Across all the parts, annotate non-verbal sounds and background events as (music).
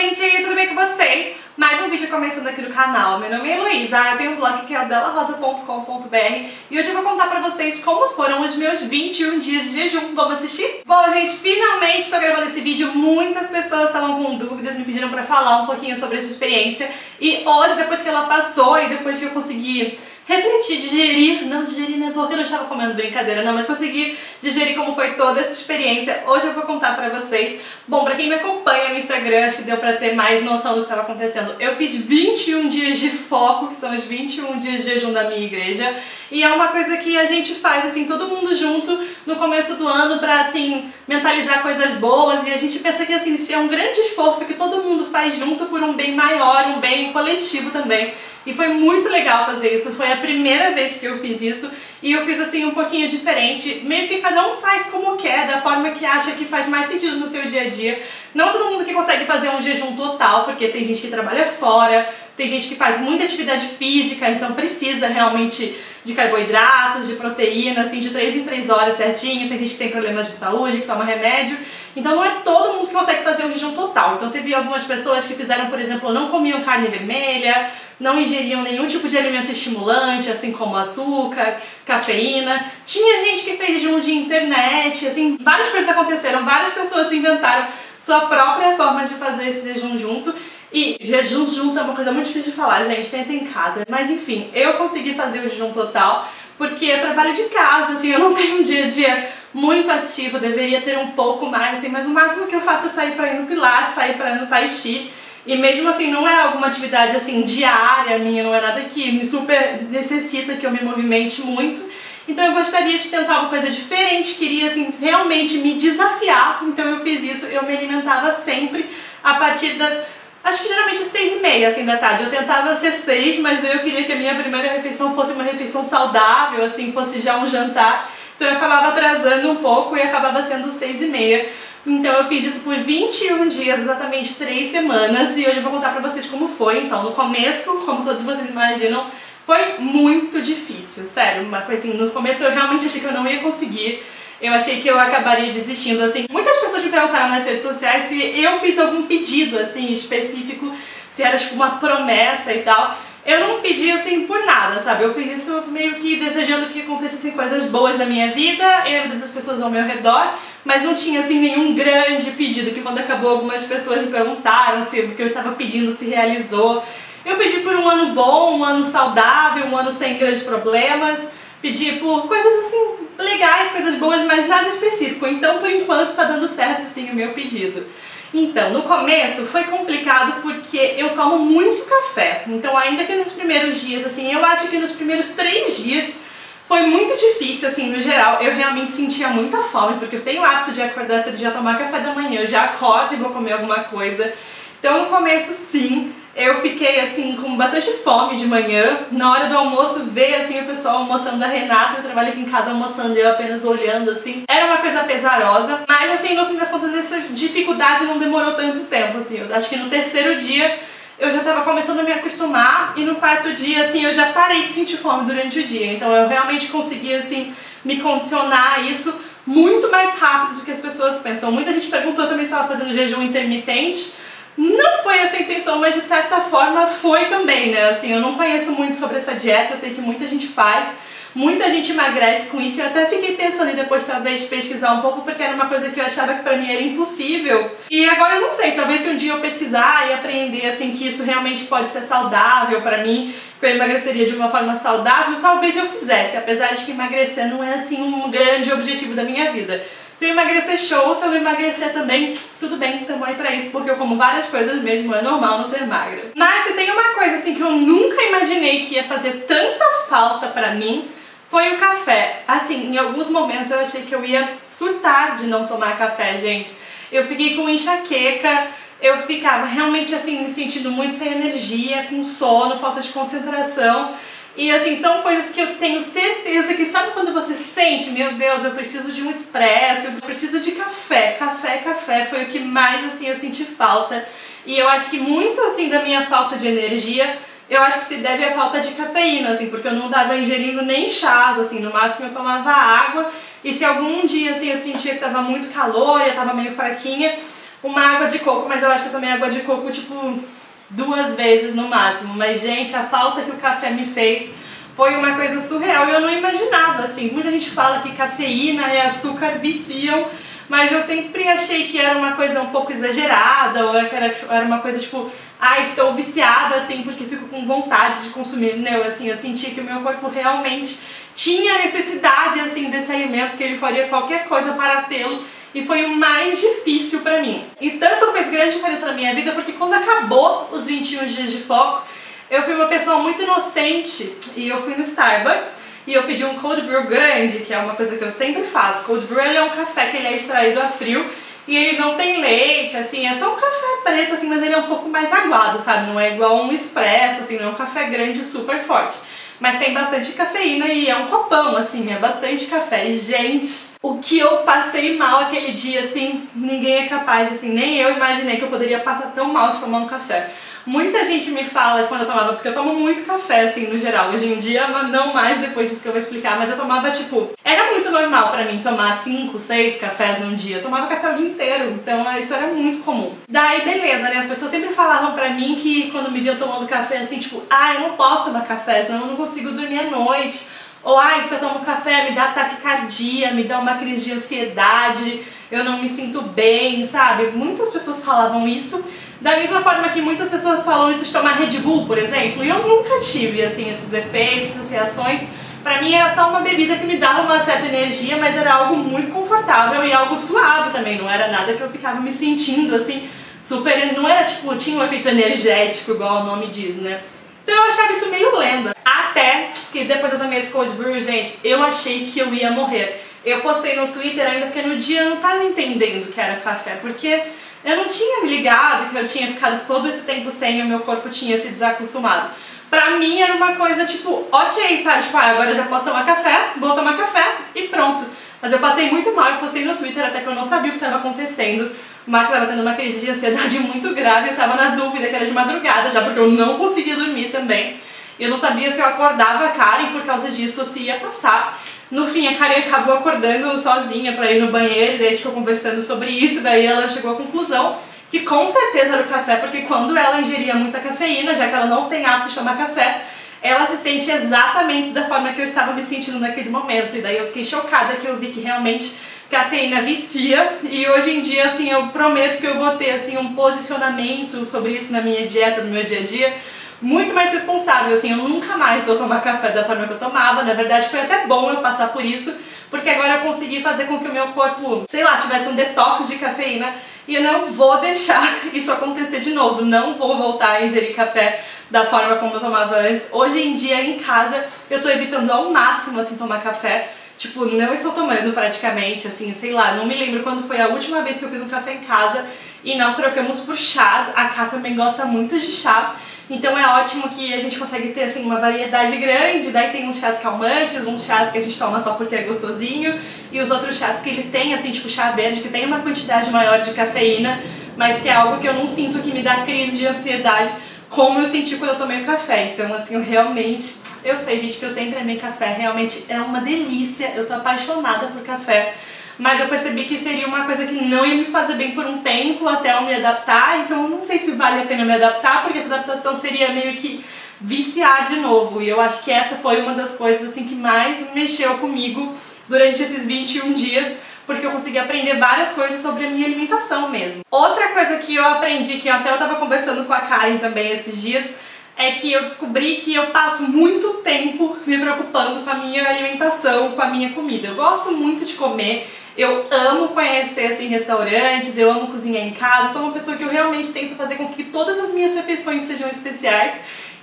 gente, tudo bem com vocês? Mais um vídeo começando aqui no canal. Meu nome é Heloísa, eu tenho um blog que é o delarosa.com.br e hoje eu vou contar pra vocês como foram os meus 21 dias de jejum. Vamos assistir? Bom, gente, finalmente estou gravando esse vídeo. Muitas pessoas estavam com dúvidas, me pediram pra falar um pouquinho sobre essa experiência e hoje, depois que ela passou e depois que eu consegui refletir, digerir, não digerir né, porque eu não estava comendo brincadeira não, mas consegui digerir como foi toda essa experiência. Hoje eu vou contar pra vocês. Bom, pra quem me acompanha no Instagram, acho que deu pra ter mais noção do que estava acontecendo. Eu fiz 21 dias de foco, que são os 21 dias de jejum da minha igreja, e é uma coisa que a gente faz, assim, todo mundo junto no começo do ano pra, assim, mentalizar coisas boas, e a gente pensa que, assim, é um grande esforço que todo mundo faz junto por um bem maior, um bem coletivo também. E foi muito legal fazer isso, foi a primeira vez que eu fiz isso e eu fiz assim um pouquinho diferente, meio que cada um faz como quer, da forma que acha que faz mais sentido no seu dia a dia. Não todo mundo que consegue fazer um jejum total, porque tem gente que trabalha fora, tem gente que faz muita atividade física, então precisa realmente de carboidratos, de proteína, assim, de 3 em 3 horas certinho, tem gente que tem problemas de saúde, que toma remédio, então não é todo mundo que consegue fazer um jejum total. Então teve algumas pessoas que fizeram, por exemplo, não comiam carne vermelha, não ingeriam nenhum tipo de alimento estimulante, assim como açúcar, cafeína. Tinha gente que fez jejum de internet, assim, várias coisas aconteceram, várias pessoas inventaram sua própria forma de fazer esse jejum junto. E jejum junto é uma coisa muito difícil de falar, gente, tenta em casa. Mas enfim, eu consegui fazer o jejum total porque eu trabalho de casa, assim, eu não (laughs) tenho um dia a dia muito ativo, deveria ter um pouco mais, assim, mas o máximo que eu faço é sair para ir no Pilates, sair para ir no Tai Chi. E mesmo assim, não é alguma atividade assim diária minha, não é nada que me super necessita que eu me movimente muito. Então eu gostaria de tentar uma coisa diferente, queria assim realmente me desafiar. Então eu fiz isso, eu me alimentava sempre a partir das acho que geralmente seis e meia assim da tarde. Eu tentava ser seis, mas eu queria que a minha primeira refeição fosse uma refeição saudável, assim, fosse já um jantar. Então eu acabava atrasando um pouco e acabava sendo seis e meia. Então eu fiz isso por 21 dias, exatamente 3 semanas, e hoje eu vou contar pra vocês como foi. Então, no começo, como todos vocês imaginam, foi muito difícil, sério. Uma coisa assim, no começo eu realmente achei que eu não ia conseguir. Eu achei que eu acabaria desistindo, assim. Muitas pessoas me perguntaram nas redes sociais se eu fiz algum pedido, assim, específico, se era tipo uma promessa e tal. Eu não pedi assim por nada, sabe? Eu fiz isso meio que desejando que acontecessem coisas boas na minha vida e na vida das pessoas ao meu redor, mas não tinha assim nenhum grande pedido, que quando acabou algumas pessoas me perguntaram se o que eu estava pedindo se realizou. Eu pedi por um ano bom, um ano saudável, um ano sem grandes problemas, pedi por coisas assim legais, coisas boas, mas nada específico. Então, por enquanto, está dando certo assim o meu pedido. Então, no começo foi complicado porque eu tomo muito café. Então, ainda que nos primeiros dias, assim, eu acho que nos primeiros três dias foi muito difícil, assim, no geral. Eu realmente sentia muita fome, porque eu tenho o hábito de acordar cedo já tomar café da manhã. Eu já acordo e vou comer alguma coisa. Então, no começo, sim, eu fiquei assim com bastante fome de manhã. Na hora do almoço, ver assim o pessoal almoçando a Renata, eu trabalho aqui em casa almoçando e eu apenas olhando assim. Era uma coisa pesarosa, mas assim, no fim das contas, essa dificuldade não demorou tanto tempo, assim. Eu acho que no terceiro dia eu já tava começando a me acostumar e no quarto dia, assim, eu já parei de sentir fome durante o dia. Então eu realmente consegui, assim, me condicionar a isso muito mais rápido do que as pessoas pensam. Muita gente perguntou também se estava fazendo jejum intermitente. Não foi essa a intenção, mas de certa forma foi também, né? Assim, eu não conheço muito sobre essa dieta, eu sei que muita gente faz, muita gente emagrece com isso eu até fiquei pensando em depois talvez pesquisar um pouco porque era uma coisa que eu achava que pra mim era impossível. E agora eu não sei, talvez se um dia eu pesquisar e aprender assim que isso realmente pode ser saudável pra mim, que eu emagreceria de uma forma saudável, talvez eu fizesse, apesar de que emagrecer não é assim um grande objetivo da minha vida. Se eu emagrecer, show. Se eu emagrecer também, tudo bem, tamo aí pra isso, porque eu como várias coisas mesmo, é normal não ser magra. Mas se tem uma coisa assim que eu nunca imaginei que ia fazer tanta falta pra mim, foi o café. Assim, em alguns momentos eu achei que eu ia surtar de não tomar café, gente. Eu fiquei com enxaqueca, eu ficava realmente assim me sentindo muito sem energia, com sono, falta de concentração. E assim, são coisas que eu tenho certeza que sabe quando você sente, meu Deus, eu preciso de um expresso, eu preciso de café. Café, café foi o que mais assim eu senti falta. E eu acho que muito assim da minha falta de energia, eu acho que se deve à falta de cafeína, assim, porque eu não estava ingerindo nem chás, assim, no máximo eu tomava água. E se algum dia assim eu sentia que estava muito calor, eu estava meio fraquinha, uma água de coco, mas eu acho que eu tomei água de coco, tipo, duas vezes no máximo. Mas, gente, a falta que o café me fez foi uma coisa surreal e eu não imaginava, assim. Muita gente fala que cafeína e açúcar viciam, mas eu sempre achei que era uma coisa um pouco exagerada, ou era, era uma coisa tipo, ah, estou viciada, assim, porque fico com vontade de consumir. Não, assim, eu senti que o meu corpo realmente tinha necessidade, assim, desse alimento, que ele faria qualquer coisa para tê-lo e foi o mais difícil para mim. E tanto fez grande diferença na minha vida porque quando acabou os 21 dias de foco, eu fui uma pessoa muito inocente e eu fui no Starbucks e eu pedi um cold brew grande, que é uma coisa que eu sempre faço. Cold brew é um café que ele é extraído a frio e ele não tem leite, assim, é só um café preto, assim, mas ele é um pouco mais aguado, sabe? Não é igual um expresso, assim, não é um café grande super forte. Mas tem bastante cafeína e é um copão, assim, é bastante café. E, gente, o que eu passei mal aquele dia, assim, ninguém é capaz, assim, nem eu imaginei que eu poderia passar tão mal de tomar um café. Muita gente me fala quando eu tomava, porque eu tomo muito café, assim, no geral. Hoje em dia, não mais depois disso que eu vou explicar, mas eu tomava, tipo... Era muito normal pra mim tomar 5, 6 cafés num dia. Eu tomava café o dia inteiro, então isso era muito comum. Daí, beleza, né? As pessoas sempre falavam pra mim que quando me viam tomando café, assim, tipo... Ah, eu não posso tomar café, senão eu não consigo dormir à noite. Ou, ai, se eu tomo café, me dá taquicardia, me dá uma crise de ansiedade, eu não me sinto bem, sabe? Muitas pessoas falavam isso. Da mesma forma que muitas pessoas falam isso de tomar Red Bull, por exemplo, e eu nunca tive, assim, esses efeitos, essas reações. Pra mim era só uma bebida que me dava uma certa energia, mas era algo muito confortável e algo suave também, não era nada que eu ficava me sentindo, assim, super... Não era, tipo, tinha um efeito energético, igual o nome diz, né? Então eu achava isso meio lenda. Até que depois eu tomei esse cold brew, gente, eu achei que eu ia morrer. Eu postei no Twitter ainda porque no dia eu não tava entendendo que era café, porque eu não tinha me ligado que eu tinha ficado todo esse tempo sem e o meu corpo tinha se desacostumado. Pra mim era uma coisa tipo, ok, sabe? Tipo, ah, agora eu já posso tomar café, vou tomar café e pronto. Mas eu passei muito mal, eu postei no Twitter até que eu não sabia o que estava acontecendo. Mas estava tendo uma crise de ansiedade (laughs) muito grave, eu estava na dúvida que era de madrugada já, porque eu não conseguia dormir também. E eu não sabia se eu acordava a Karen por causa disso ou se ia passar. No fim, a Karen acabou acordando sozinha pra ir no banheiro, daí a gente ficou conversando sobre isso, daí ela chegou à conclusão que com certeza era o café, porque quando ela ingeria muita cafeína, já que ela não tem hábito de tomar café, ela se sente exatamente da forma que eu estava me sentindo naquele momento. E daí eu fiquei chocada que eu vi que realmente cafeína vicia. E hoje em dia assim eu prometo que eu vou ter assim um posicionamento sobre isso na minha dieta, no meu dia a dia muito mais responsável, assim, eu nunca mais vou tomar café da forma que eu tomava, na verdade foi até bom eu passar por isso, porque agora eu consegui fazer com que o meu corpo, sei lá, tivesse um detox de cafeína e eu não vou deixar (laughs) isso acontecer de novo, não vou voltar a ingerir café da forma como eu tomava antes. Hoje em dia em casa eu tô evitando ao máximo, assim, tomar café, Tipo, não estou tomando praticamente, assim, sei lá, não me lembro quando foi a última vez que eu fiz um café em casa e nós trocamos por chás. A Ká também gosta muito de chá. Então é ótimo que a gente consegue ter assim uma variedade grande, daí tem uns chás calmantes, uns chás que a gente toma só porque é gostosinho, e os outros chás que eles têm, assim, tipo chá verde, que tem uma quantidade maior de cafeína, mas que é algo que eu não sinto que me dá crise de ansiedade, como eu senti quando eu tomei o café. Então, assim, eu realmente... Eu sei, gente, que eu sempre amei café, realmente é uma delícia, eu sou apaixonada por café mas eu percebi que seria uma coisa que não ia me fazer bem por um tempo até eu me adaptar, então eu não sei se vale a pena me adaptar, porque essa adaptação seria meio que viciar de novo, e eu acho que essa foi uma das coisas assim que mais mexeu comigo durante esses 21 dias, porque eu consegui aprender várias coisas sobre a minha alimentação mesmo. Outra coisa que eu aprendi, que até eu tava conversando com a Karen também esses dias, é que eu descobri que eu passo muito tempo me preocupando com a minha alimentação, com a minha comida. Eu gosto muito de comer, eu amo conhecer assim, restaurantes, eu amo cozinhar em casa, sou uma pessoa que eu realmente tento fazer com que todas as minhas refeições sejam especiais.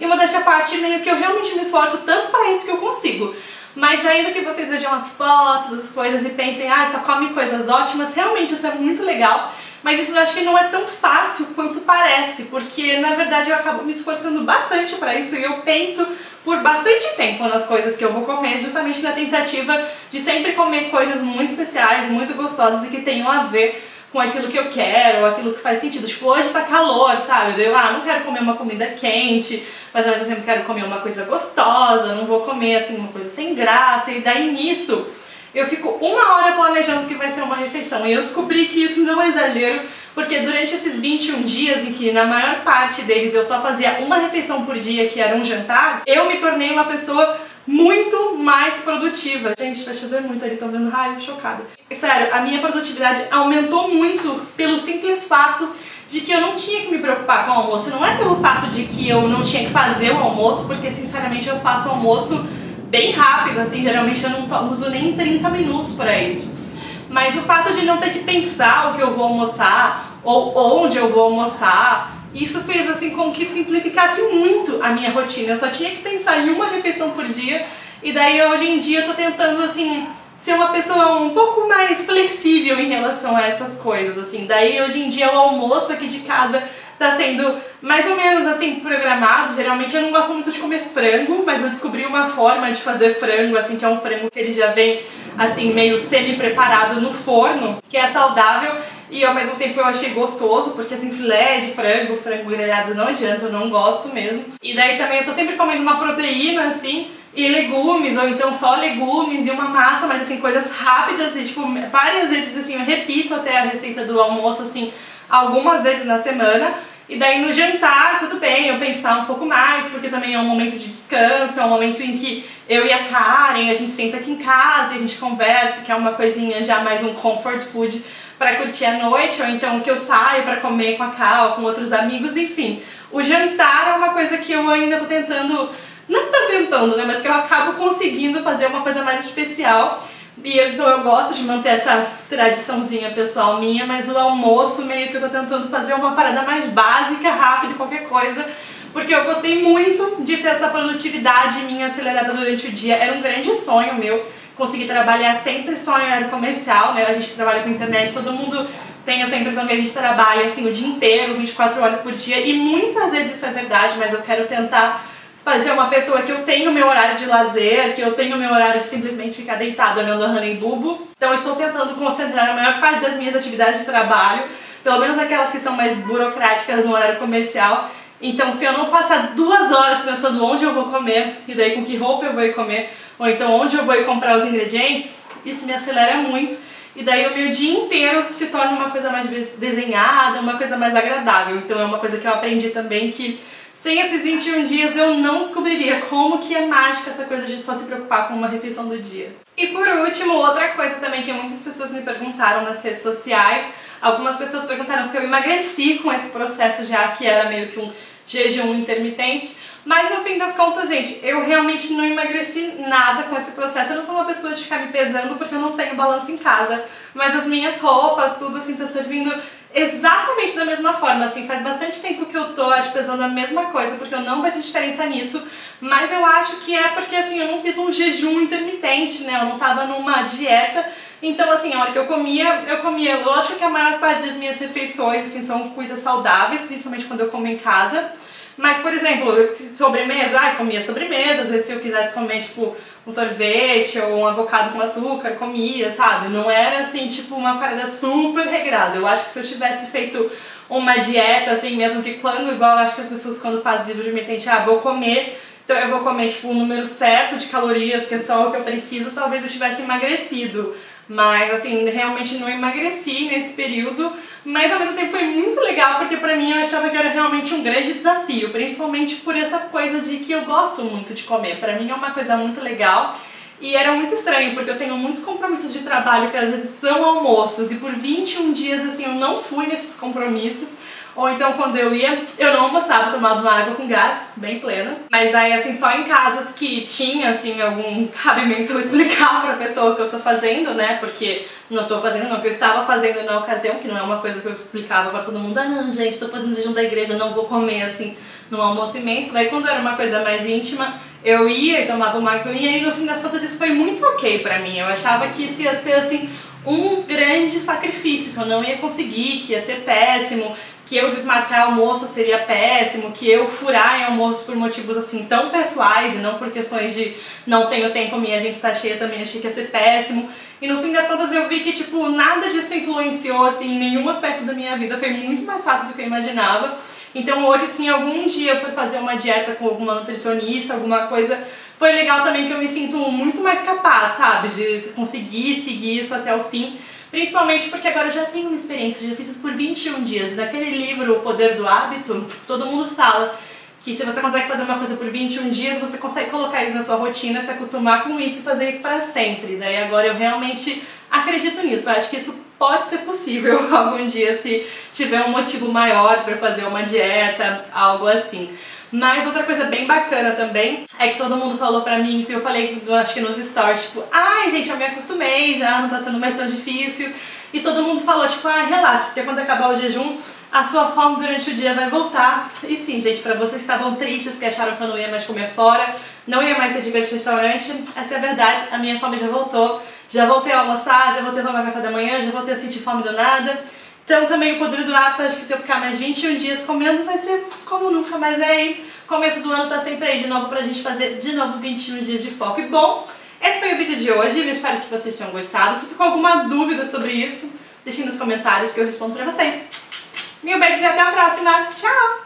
E uma dessa parte meio que eu realmente me esforço tanto para isso que eu consigo. Mas ainda que vocês vejam as fotos, as coisas e pensem, ah, só come coisas ótimas, realmente isso é muito legal. Mas isso eu acho que não é tão fácil quanto parece, porque na verdade eu acabo me esforçando bastante para isso e eu penso por bastante tempo nas coisas que eu vou comer, justamente na tentativa de sempre comer coisas muito especiais, muito gostosas e que tenham a ver com aquilo que eu quero, ou aquilo que faz sentido. Tipo, hoje tá calor, sabe? Eu, ah, não quero comer uma comida quente, mas ao mesmo tempo quero comer uma coisa gostosa, não vou comer assim uma coisa sem graça, e daí nisso eu fico uma hora planejando que vai ser uma refeição. E eu descobri que isso não é exagero, porque durante esses 21 dias em que na maior parte deles eu só fazia uma refeição por dia, que era um jantar, eu me tornei uma pessoa muito mais produtiva. Gente, vai chover muito ali, estão vendo raio, chocada. Sério, a minha produtividade aumentou muito pelo simples fato de que eu não tinha que me preocupar com o almoço. Não é pelo fato de que eu não tinha que fazer o almoço, porque sinceramente eu faço o almoço bem rápido, assim, geralmente eu não uso nem 30 minutos para isso. Mas o fato de não ter que pensar o que eu vou almoçar ou onde eu vou almoçar, isso fez assim com que simplificasse muito a minha rotina. Eu só tinha que pensar em uma refeição por dia e daí hoje em dia eu tô tentando assim ser uma pessoa um pouco mais flexível em relação a essas coisas, assim. Daí hoje em dia o almoço aqui de casa tá sendo mais ou menos assim programado. Geralmente eu não gosto muito de comer frango, mas eu descobri uma forma de fazer frango, assim, que é um frango que ele já vem assim meio semi-preparado no forno, que é saudável e ao mesmo tempo eu achei gostoso, porque assim, filé de frango, frango grelhado não adianta, eu não gosto mesmo. E daí também eu tô sempre comendo uma proteína assim, e legumes, ou então só legumes e uma massa, mas assim, coisas rápidas e tipo, várias vezes assim, eu repito até a receita do almoço assim, algumas vezes na semana. E daí no jantar, tudo bem, eu pensar um pouco mais, porque também é um momento de descanso, é um momento em que eu e a Karen, a gente senta aqui em casa e a gente conversa, que é uma coisinha já mais um comfort food para curtir a noite, ou então que eu saio para comer com a Cal, com outros amigos, enfim. O jantar é uma coisa que eu ainda tô tentando, não tô tentando, né, mas que eu acabo conseguindo fazer uma coisa mais especial. E então eu gosto de manter essa tradiçãozinha pessoal minha, mas o almoço meio que eu tô tentando fazer uma parada mais básica, rápida, qualquer coisa, porque eu gostei muito de ter essa produtividade minha acelerada durante o dia. Era um grande sonho meu conseguir trabalhar sempre só em área comercial, né? A gente que trabalha com internet, todo mundo tem essa impressão que a gente trabalha assim o dia inteiro, 24 horas por dia, e muitas vezes isso é verdade, mas eu quero tentar fazer uma pessoa que eu tenho meu horário de lazer, que eu tenho meu horário de simplesmente ficar deitada vendo a Bubo. Então eu estou tentando concentrar a maior parte das minhas atividades de trabalho, pelo menos aquelas que são mais burocráticas no horário comercial. Então se eu não passar duas horas pensando onde eu vou comer, e daí com que roupa eu vou ir comer, ou então onde eu vou ir comprar os ingredientes, isso me acelera muito. E daí o meu dia inteiro se torna uma coisa mais desenhada, uma coisa mais agradável. Então é uma coisa que eu aprendi também que sem esses 21 dias eu não descobriria como que é mágica essa coisa de só se preocupar com uma refeição do dia. E por último, outra coisa também que muitas pessoas me perguntaram nas redes sociais, algumas pessoas perguntaram se eu emagreci com esse processo já que era meio que um jejum intermitente, mas no fim das contas, gente, eu realmente não emagreci nada com esse processo. Eu não sou uma pessoa de ficar me pesando porque eu não tenho balanço em casa, mas as minhas roupas, tudo assim tá servindo exatamente da mesma forma, assim, faz bastante tempo que eu tô acho, pesando a mesma coisa, porque eu não vejo diferença nisso, mas eu acho que é porque, assim, eu não fiz um jejum intermitente, né, eu não tava numa dieta, então, assim, a hora que eu comia, eu comia, lógico que a maior parte das minhas refeições, assim, são coisas saudáveis, principalmente quando eu como em casa, mas, por exemplo, sobremesa, ai, comia sobremesa, às vezes se eu quisesse comer, tipo, um sorvete ou um avocado com açúcar, comia, sabe? Não era, assim, tipo, uma parada super regrada. Eu acho que se eu tivesse feito uma dieta, assim, mesmo que quando, igual acho que as pessoas quando fazem jejum intermitente, ah, vou comer, então eu vou comer, tipo, um número certo de calorias, que é só o que eu preciso, talvez eu tivesse emagrecido. Mas, assim, realmente não emagreci nesse período, mas ao mesmo tempo foi muito legal, porque pra mim eu achava que era realmente um grande desafio, principalmente por essa coisa de que eu gosto muito de comer. Pra mim é uma coisa muito legal. E era muito estranho, porque eu tenho muitos compromissos de trabalho que às vezes são almoços, e por 21 dias, assim, eu não fui nesses compromissos. Ou então quando eu ia, eu não almoçava, tomava uma água com gás, bem plena. Mas daí assim, só em casos que tinha assim algum cabimento eu explicar pra pessoa o que eu tô fazendo, né? Porque não tô fazendo, não, que eu estava fazendo na ocasião, que não é uma coisa que eu explicava pra todo mundo, ah não, gente, tô fazendo jejum da igreja, não vou comer assim num almoço imenso. Daí quando era uma coisa mais íntima, eu ia e tomava uma aguinha e no fim das contas isso foi muito ok pra mim. Eu achava que isso ia ser assim um grande sacrifício, que eu não ia conseguir, que ia ser péssimo, que eu desmarcar almoço seria péssimo, que eu furar em almoço por motivos assim tão pessoais e não por questões de não tenho tempo, minha gente está cheia também, achei que ia ser péssimo. E no fim das contas eu vi que tipo nada disso influenciou assim em nenhum aspecto da minha vida, foi muito mais fácil do que eu imaginava. Então hoje sim, algum dia eu for fazer uma dieta com alguma nutricionista, alguma coisa, foi legal também que eu me sinto muito mais capaz, sabe, de conseguir seguir isso até o fim Principalmente porque agora eu já tenho uma experiência, já fiz isso por 21 dias. E naquele livro, O Poder do Hábito, todo mundo fala que se você consegue fazer uma coisa por 21 dias, você consegue colocar isso na sua rotina, se acostumar com isso e fazer isso para sempre. Daí agora eu realmente acredito nisso. Eu acho que isso pode ser possível (laughs) algum dia se tiver um motivo maior para fazer uma dieta, algo assim. Mas outra coisa bem bacana também é que todo mundo falou pra mim, que eu falei, acho que nos stories, tipo, ai gente, eu me acostumei já, não tá sendo mais tão difícil. E todo mundo falou, tipo, ah, relaxa, porque quando acabar o jejum, a sua fome durante o dia vai voltar. E sim, gente, para vocês que estavam tristes, que acharam que eu não ia mais comer fora, não ia mais ser gigante de restaurante, essa é a verdade, a minha fome já voltou. Já voltei a almoçar, já voltei a tomar café da manhã, já voltei a sentir fome do nada. Então também o poder do hábito, acho que se eu ficar mais 21 dias comendo, vai ser como nunca mais é aí. Começo do ano tá sempre aí de novo pra gente fazer de novo 21 dias de foco. E bom, esse foi o vídeo de hoje, eu espero que vocês tenham gostado. Se ficou alguma dúvida sobre isso, deixem nos comentários que eu respondo pra vocês. Mil beijos e até a próxima. Tchau!